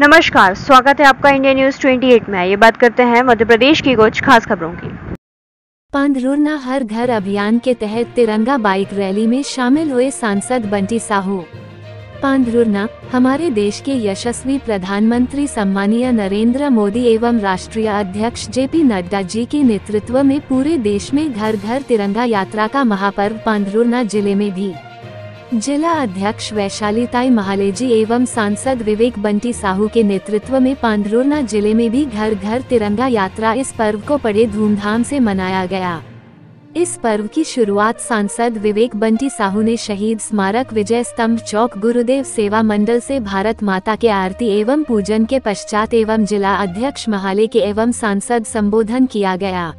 नमस्कार, स्वागत है आपका इंडिया न्यूज़ 28 में। ये बात करते हैं मध्य प्रदेश की कुछ खास खबरों की। पांधरुरना हर घर अभियान के तहत तिरंगा बाइक रैली में शामिल हुए सांसद बंटी साहू। पांधरुरना हमारे देश के यशस्वी प्रधानमंत्री सम्मानीय नरेंद्र मोदी एवं राष्ट्रीय अध्यक्ष जेपी नड्डा जी के नेतृत्व में पूरे देश में घर घर तिरंगा यात्रा का महापर्व पांधरुरना ज़िले में भी। जिला अध्यक्ष वैशाली ताई महालेजी एवं सांसद विवेक बंटी साहू के नेतृत्व में पांडरोना ज़िले में भी घर घर तिरंगा यात्रा इस पर्व को बड़े धूमधाम से मनाया गया। इस पर्व की शुरुआत सांसद विवेक बंटी साहू ने शहीद स्मारक विजय स्तंभ चौक गुरुदेव सेवा मंडल से भारत माता के आरती एवं पूजन के पश्चात एवं जिला अध्यक्ष महाले के एवं सांसद संबोधन किया गया।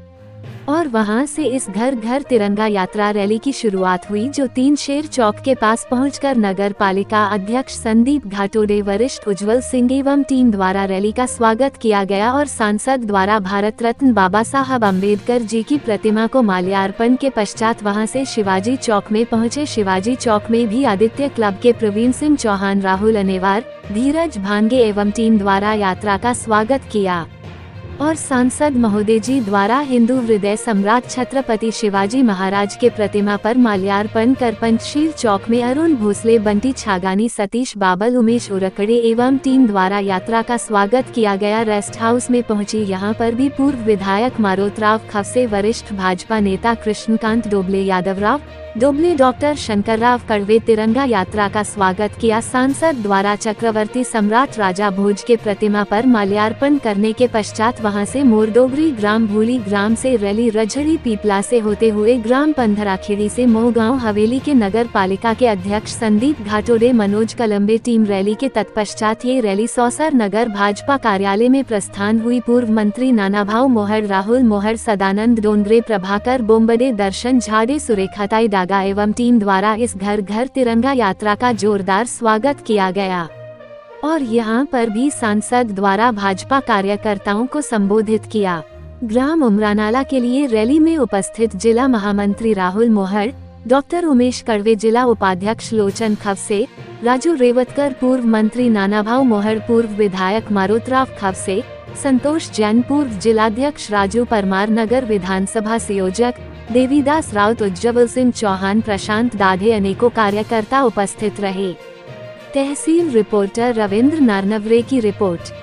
और वहाँ से इस घर घर तिरंगा यात्रा रैली की शुरुआत हुई, जो तीन शेर चौक के पास पहुंचकर नगर पालिका अध्यक्ष संदीप घाटोडे, वरिष्ठ उज्जवल सिंह एवं टीम द्वारा रैली का स्वागत किया गया और सांसद द्वारा भारत रत्न बाबा साहब अंबेडकर जी की प्रतिमा को माल्यार्पण के पश्चात वहाँ से शिवाजी चौक में पहुँचे। शिवाजी चौक में भी आदित्य क्लब के प्रवीण सिंह चौहान, राहुल अनेवार, धीरज भांगे एवं टीम द्वारा यात्रा का स्वागत किया। और सांसद महोदय जी द्वारा हिंदू हृदय सम्राट छत्रपति शिवाजी महाराज के प्रतिमा पर माल्यार्पण कर पंचशील चौक में अरुण भोसले, बंटी छागानी, सतीश बाबल, उमेश उरकड़े एवं टीम द्वारा यात्रा का स्वागत किया गया। रेस्ट हाउस में पहुँची यहाँ पर भी पूर्व विधायक मारोतराव खवसे, वरिष्ठ भाजपा नेता कृष्णकांत डोबले, यादव राव डोबले डॉक्टर शंकर राव कड़वे तिरंगा यात्रा का स्वागत किया सांसद द्वारा चक्रवर्ती सम्राट राजा भोज के प्रतिमा पर माल्यार्पण करने के पश्चात वहाँ से मोरडोगरी ग्राम भूली ग्राम से रैली रजड़ी पीपला से होते हुए ग्राम पंधराखेड़ी से मोहगांव हवेली के नगर पालिका के अध्यक्ष संदीप घाटोडे मनोज कलम्बे टीम रैली के तत्पश्चात ये रैली सौसर नगर भाजपा कार्यालय में प्रस्थान हुई पूर्व मंत्री नाना भाव मोहर राहुल मोहर सदानंद डोंगरे प्रभाकर बोम्बडे दर्शन झाड़े सुरेखाताई एवं टीम द्वारा इस घर घर तिरंगा यात्रा का जोरदार स्वागत किया गया। और यहाँ पर भी सांसद द्वारा भाजपा कार्यकर्ताओं को संबोधित किया। ग्राम उमरानाला के लिए रैली में उपस्थित जिला महामंत्री राहुल मोहर, डॉक्टर उमेश कड़वे, जिला उपाध्यक्ष लोचन खवसे, राजू रेवतकर पूर्व मंत्री नानाभाव मोहर, पूर्व विधायक मारोतराव खवसे संतोष जैन पूर्व जिलाध्यक्ष राजू परमार नगर विधानसभा संयोजक देवीदास राउत उज्जवल सिंह चौहान प्रशांत दाधे अनेकों कार्यकर्ता उपस्थित रहे। तहसील रिपोर्टर रविंद्र नारनवरे की रिपोर्ट।